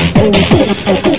Oh,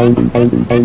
Thank you.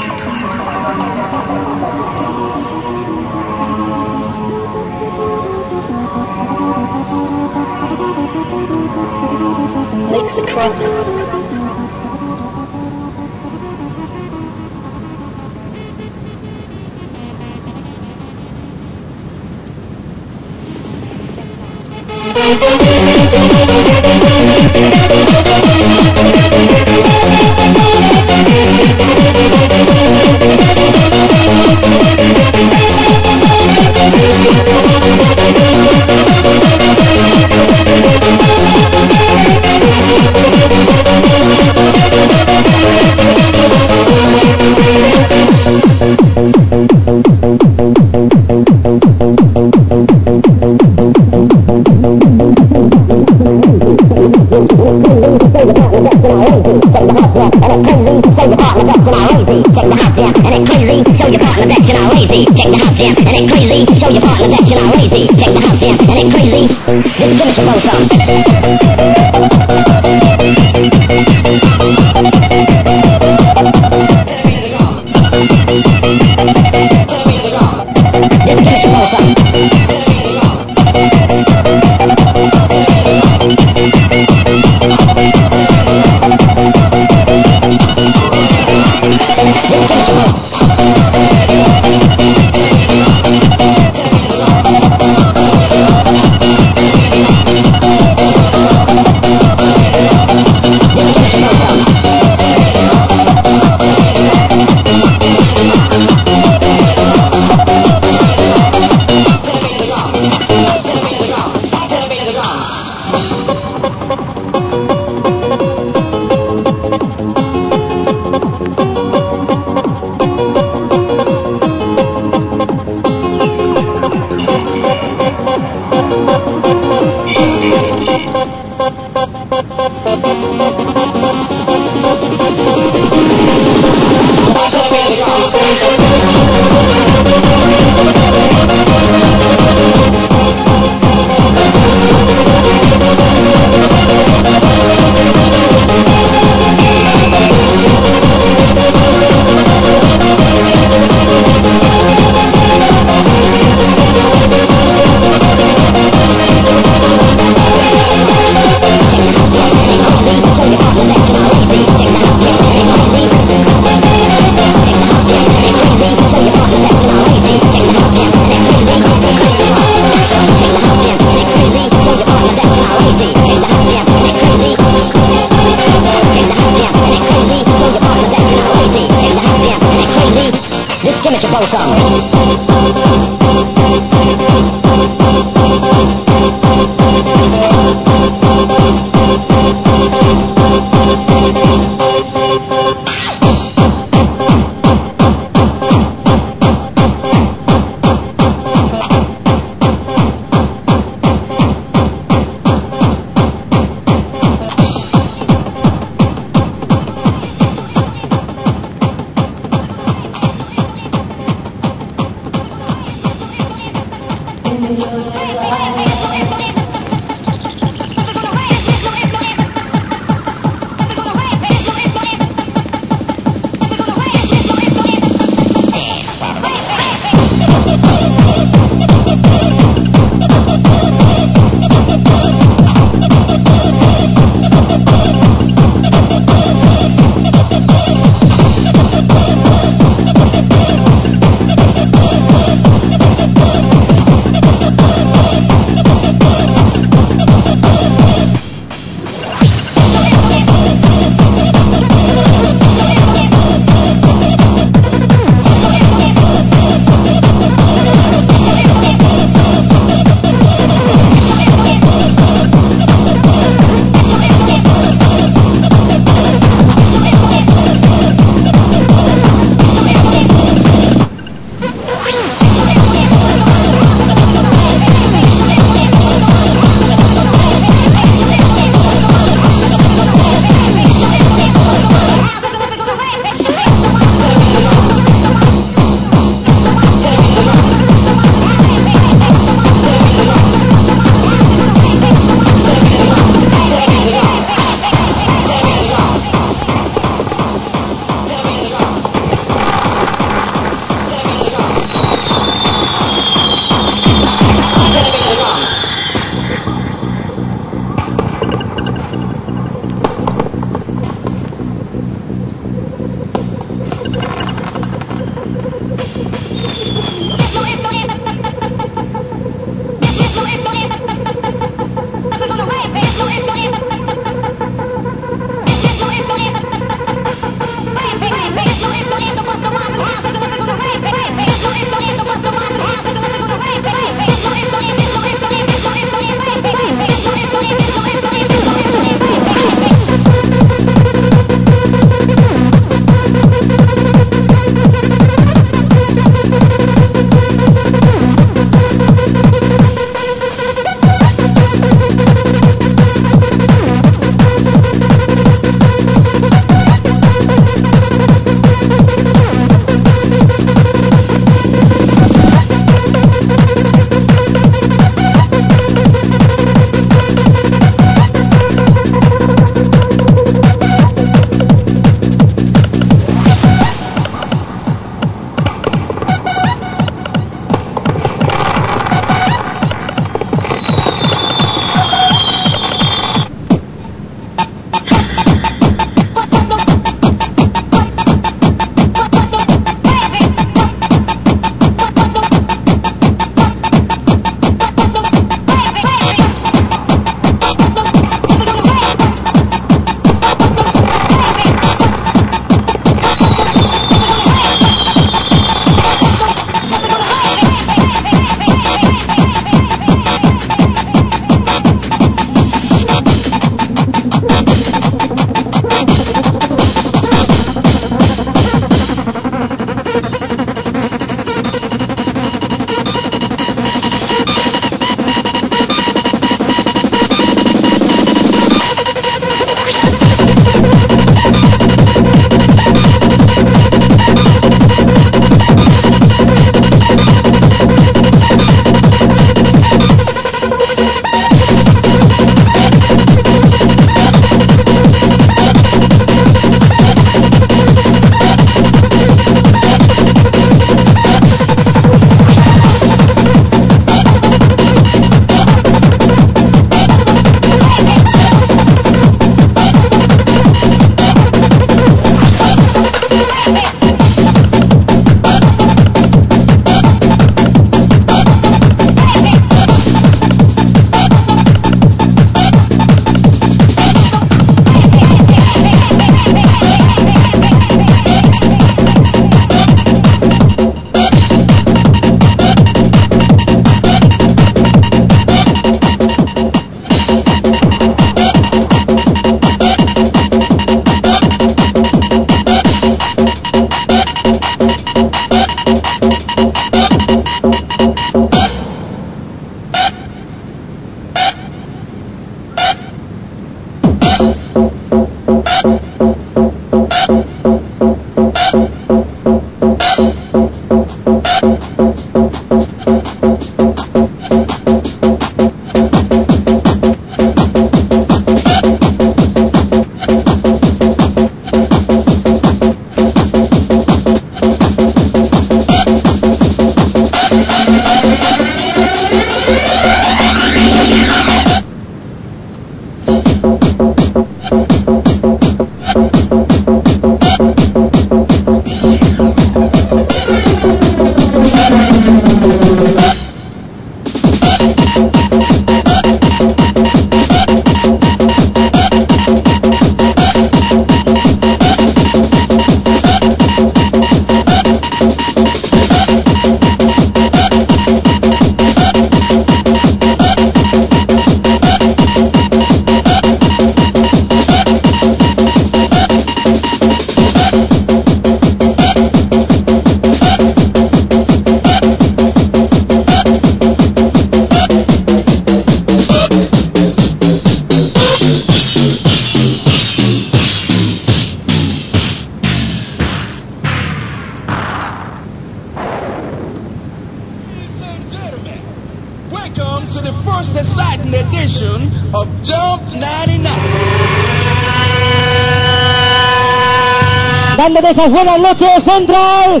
Esas buenas noches, Central.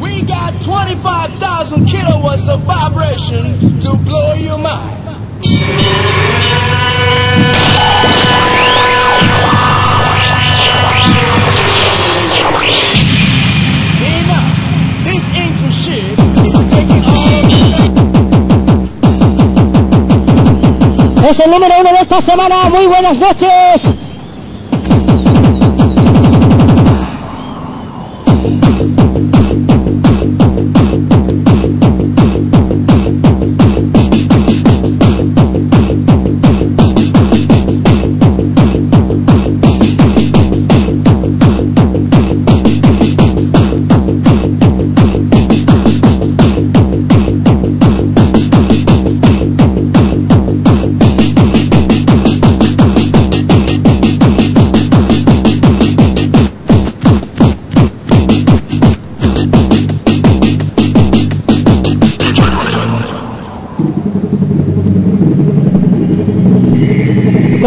We got 25,000 kilowatts of vibration to blow your mind. Enough. This intro shit is taking all Es el número uno de esta semana. Muy buenas noches.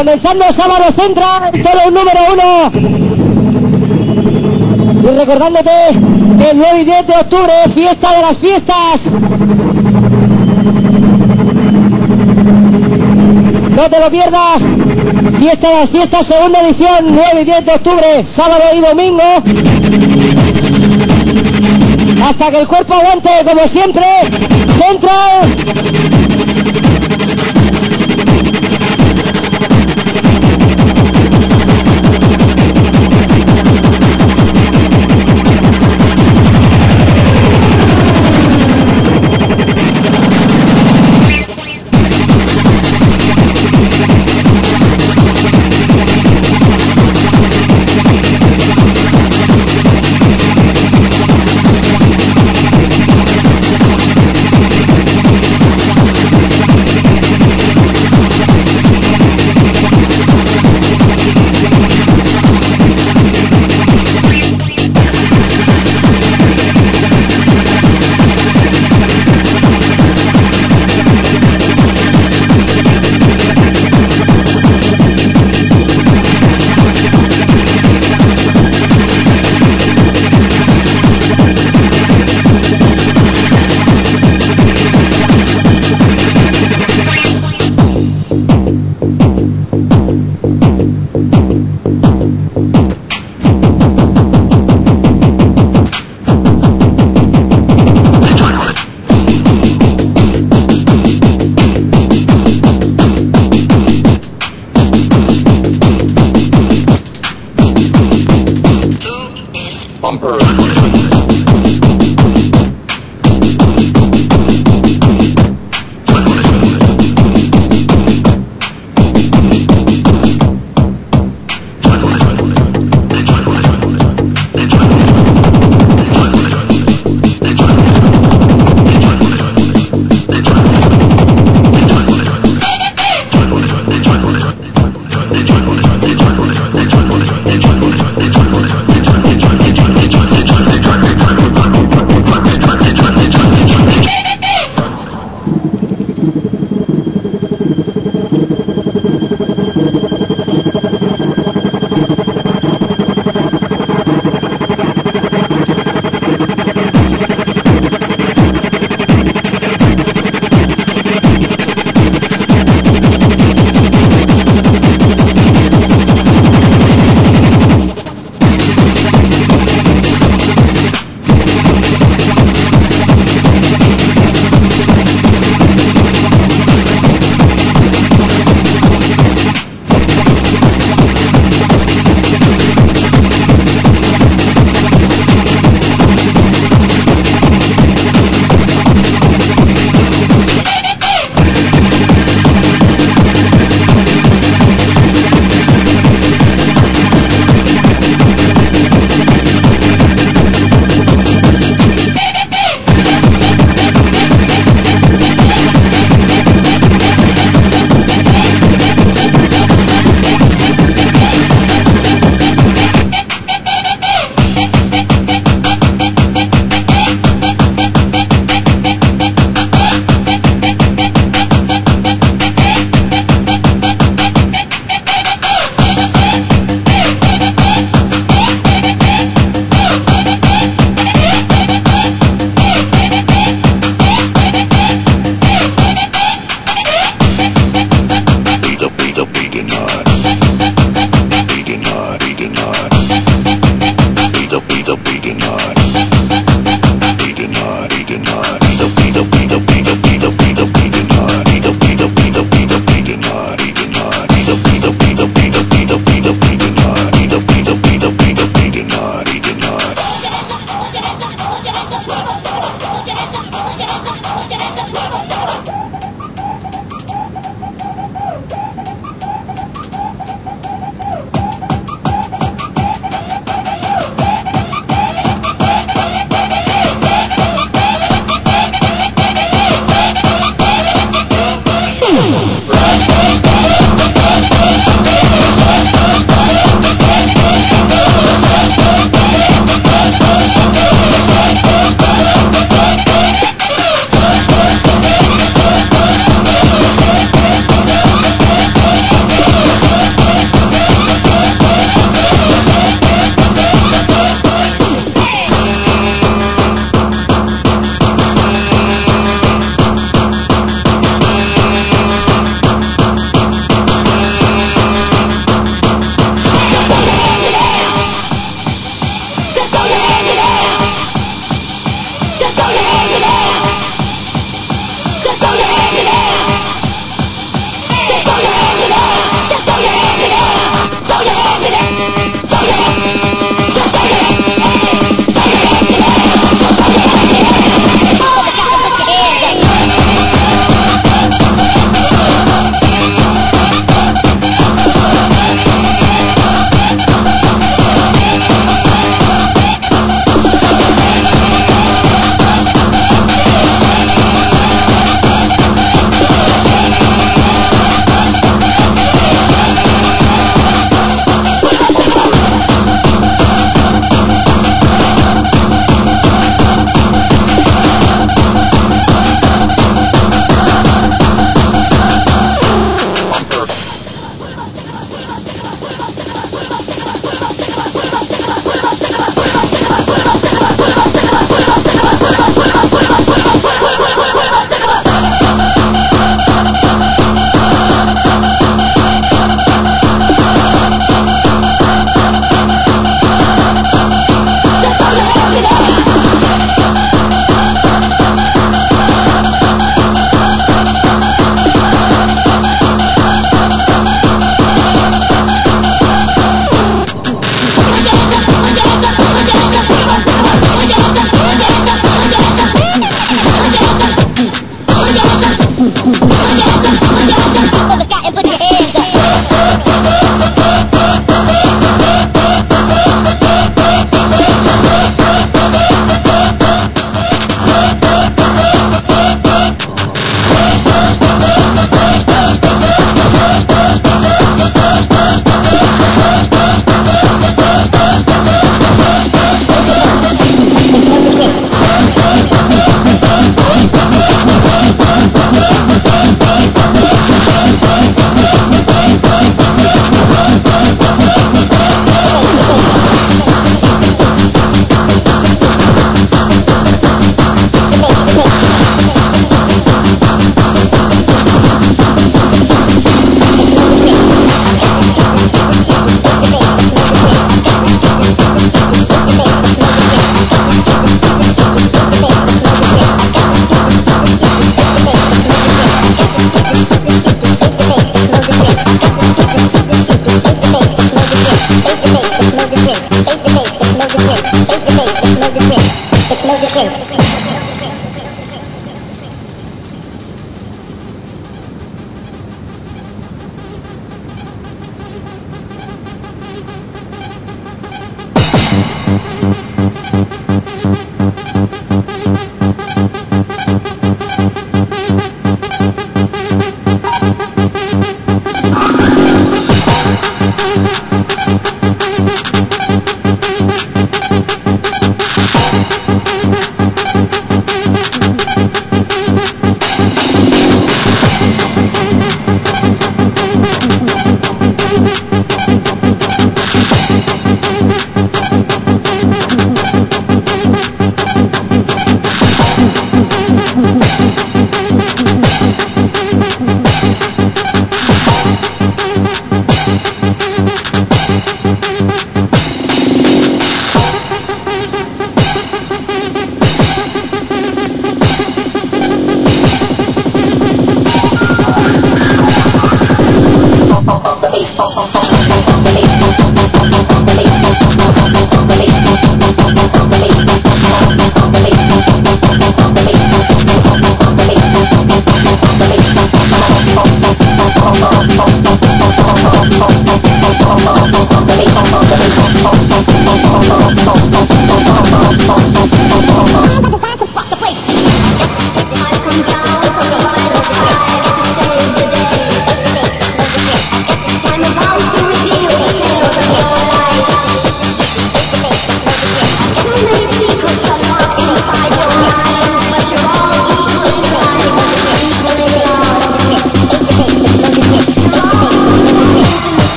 Comenzando sábado Central, todo un número uno. Y recordándote el 9 y 10 de octubre, fiesta de las fiestas. No te lo pierdas. Fiesta de las fiestas, segunda edición, 9 y 10 de octubre, sábado y domingo. Hasta que el cuerpo aguante, como siempre, Central.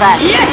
that. Yes!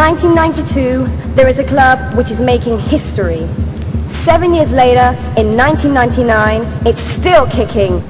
1992, there is a club which is making history. Seven years later, in 1999, it's still kicking.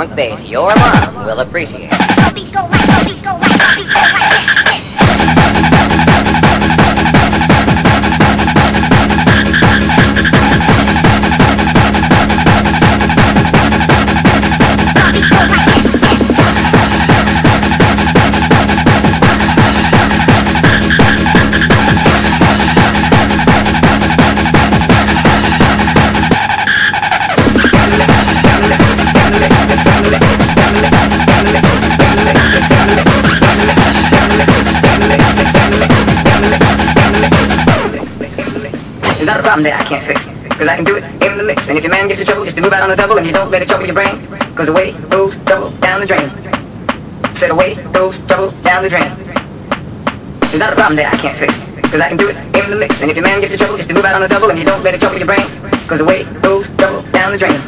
funk bass your mom will appreciate. That I can't fix. it. Cause I can do it in the mix. And if your man gets in trouble, just to move out on the double and you don't let it trouble your brain. Cause away goes trouble down the drain. Said away goes trouble down the drain. It's not a problem that I can't fix. Cause I can do it in the mix. And if your man gets in trouble, just to move out on the double and you don't let it trouble your brain. Cause away goes trouble down the drain.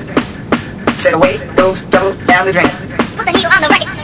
Said away goes trouble down the drain. Put the needle on the record.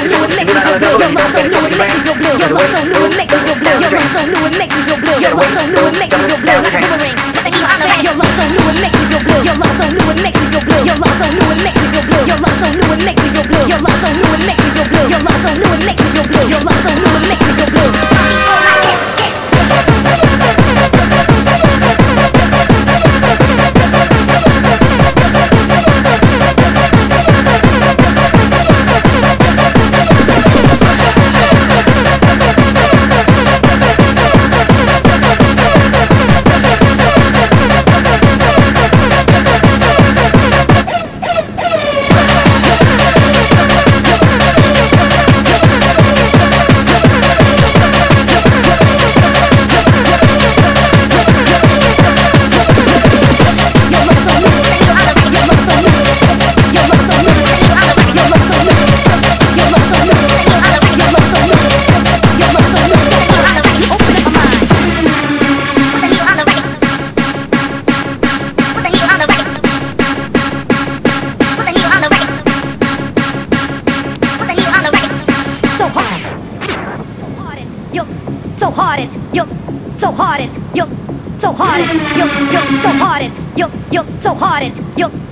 So new, and make me feel blue. Your love so new, and make me feel blue. Your love so new, and make me feel blue. Your love so new, and make me feel blue. Your love so new, and make me feel blue. Like a the needle on the record. Your love so new, and make me feel blue. Your love so new, and make me feel blue. Your love so new, and make me feel blue. Your love so new, and make me feel blue. Your love so new, and make me feel blue. Your love so new, and make me feel blue. Your love so new, and make me feel blue. so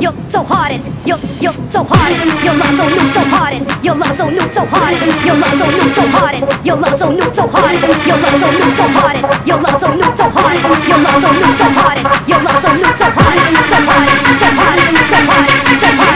you're so hard and you're you're so hard and your love so new so hard and your love so new so hard and your love so new so hard and your love so new so hard and your love so new so hard and your love so new so hard and your love so new so hard and your love so new so hard and so hard and so hard and so hard and so hard